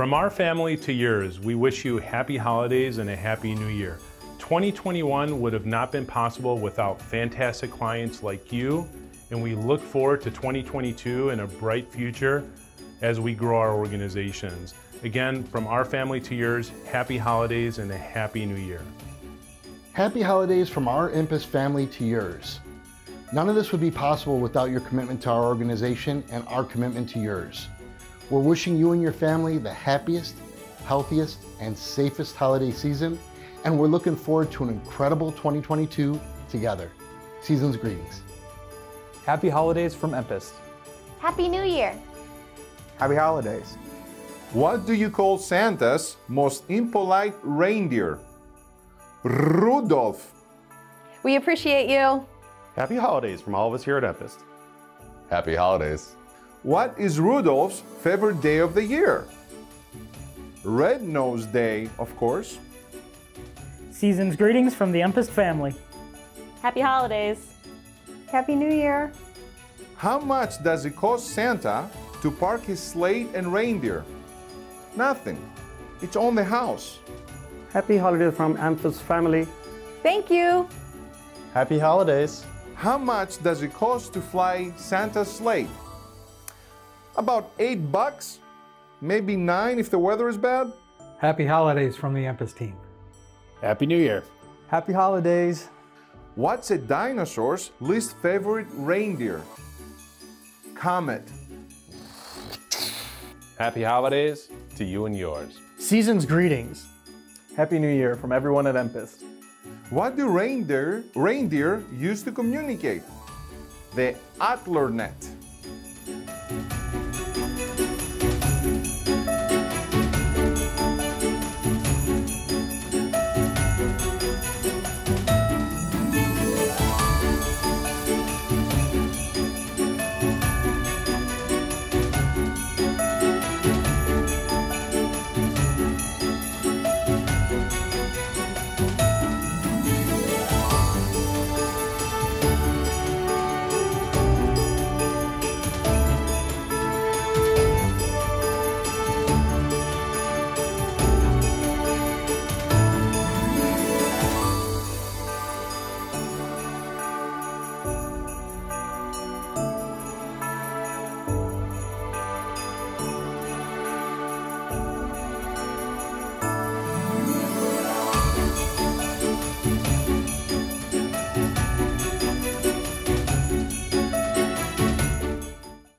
From our family to yours, we wish you happy holidays and a happy new year. 2021 would have not been possible without fantastic clients like you, and we look forward to 2022 and a bright future as we grow our organizations. Again, from our family to yours, happy holidays and a happy new year. Happy holidays from our EMPIST family to yours. None of this would be possible without your commitment to our organization and our commitment to yours. We're wishing you and your family the happiest, healthiest, and safest holiday season, and we're looking forward to an incredible 2022 together. Season's greetings. Happy holidays from EMPIST. Happy New Year. Happy holidays. What do you call Santa's most impolite reindeer? Rudolph. We appreciate you. Happy holidays from all of us here at EMPIST. Happy holidays. What is Rudolph's favorite day of the year? Red Nose Day, of course. Season's greetings from the EMPIST family. Happy holidays. Happy New Year. How much does it cost Santa to park his sleigh and reindeer? Nothing. It's on the house. Happy holidays from EMPIST family. Thank you. Happy holidays. How much does it cost to fly Santa's sleigh? About eight bucks, maybe nine if the weather is bad. Happy holidays from the EMPIST team. Happy New Year. Happy holidays. What's a dinosaur's least favorite reindeer? Comet. Happy holidays to you and yours. Season's greetings. Happy New Year from everyone at EMPIST. What do reindeer, reindeer use to communicate? The Atlas net.